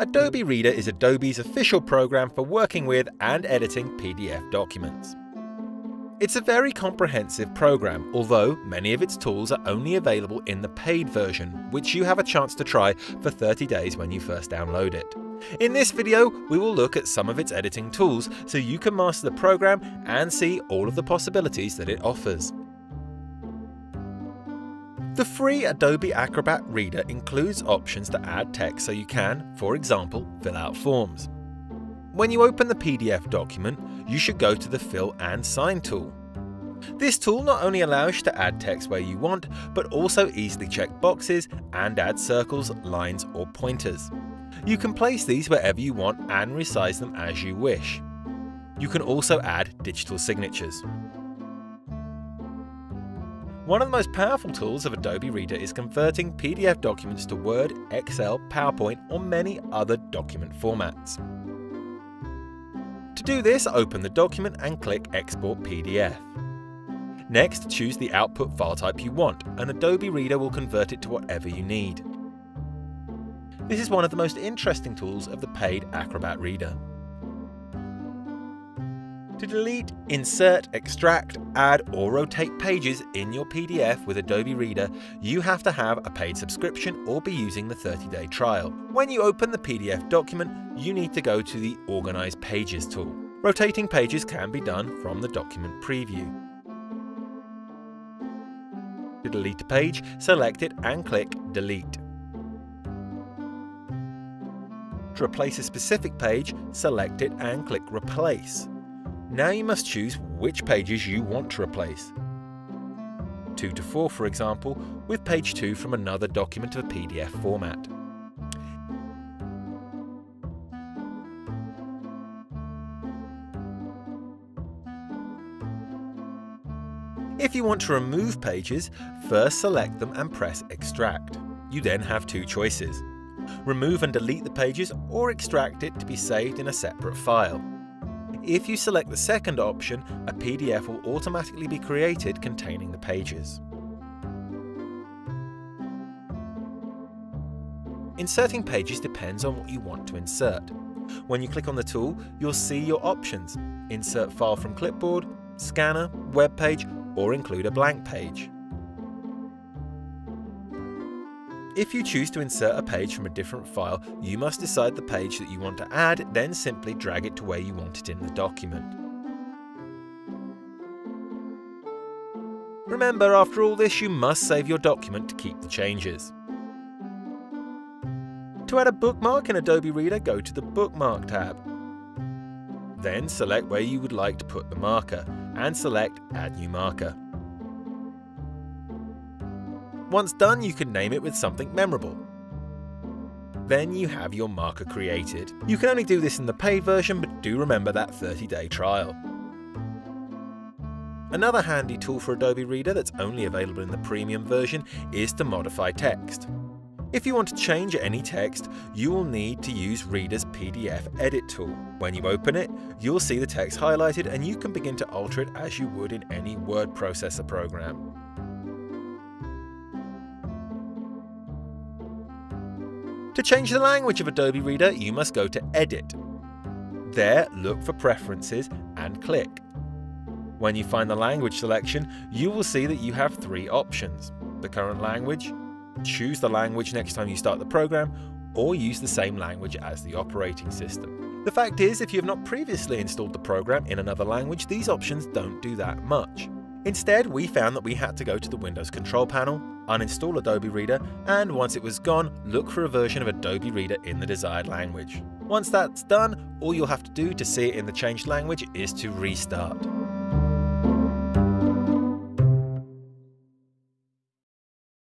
Adobe Reader is Adobe's official program for working with and editing PDF documents. It's a very comprehensive program, although many of its tools are only available in the paid version, which you have a chance to try for 30 days when you first download it. In this video, we will look at some of its editing tools so you can master the program and see all of the possibilities that it offers. The free Adobe Acrobat Reader includes options to add text so you can, for example, fill out forms. When you open the PDF document, you should go to the Fill and Sign tool. This tool not only allows you to add text where you want, but also easily check boxes and add circles, lines or pointers. You can place these wherever you want and resize them as you wish. You can also add digital signatures. One of the most powerful tools of Adobe Reader is converting PDF documents to Word, Excel, PowerPoint, or many other document formats. To do this, open the document and click Export PDF. Next, choose the output file type you want, and Adobe Reader will convert it to whatever you need. This is one of the most interesting tools of the paid Acrobat Reader. To delete, insert, extract, add or rotate pages in your PDF with Adobe Reader, you have to have a paid subscription or be using the 30-day trial. When you open the PDF document, you need to go to the Organize Pages tool. Rotating pages can be done from the document preview. To delete a page, select it and click Delete. To replace a specific page, select it and click Replace. Now you must choose which pages you want to replace. 2 to 4 for example, with page 2 from another document of a PDF format. If you want to remove pages, first select them and press Extract. You then have two choices. Remove and delete the pages or extract it to be saved in a separate file. If you select the second option, a PDF will automatically be created containing the pages. Inserting pages depends on what you want to insert. When you click on the tool, you'll see your options. Insert file from clipboard, scanner, web page, or include a blank page. If you choose to insert a page from a different file, you must decide the page that you want to add, then simply drag it to where you want it in the document. Remember, after all this, you must save your document to keep the changes. To add a bookmark in Adobe Reader, go to the Bookmark tab. Then select where you would like to put the marker, and select Add New Marker. Once done, you can name it with something memorable. Then you have your marker created. You can only do this in the paid version, but do remember that 30-day trial. Another handy tool for Adobe Reader that's only available in the premium version is to modify text. If you want to change any text, you will need to use Reader's PDF Edit tool. When you open it, you'll see the text highlighted and you can begin to alter it as you would in any word processor program. To change the language of Adobe Reader, you must go to Edit. There, look for Preferences and click. When you find the language selection, you will see that you have three options. The current language, choose the language next time you start the program, or use the same language as the operating system. The fact is, if you have not previously installed the program in another language, these options don't do that much. Instead, we found that we had to go to the Windows control panel, uninstall Adobe Reader, and once it was gone, look for a version of Adobe Reader in the desired language. Once that's done, all you'll have to do to see it in the changed language is to restart.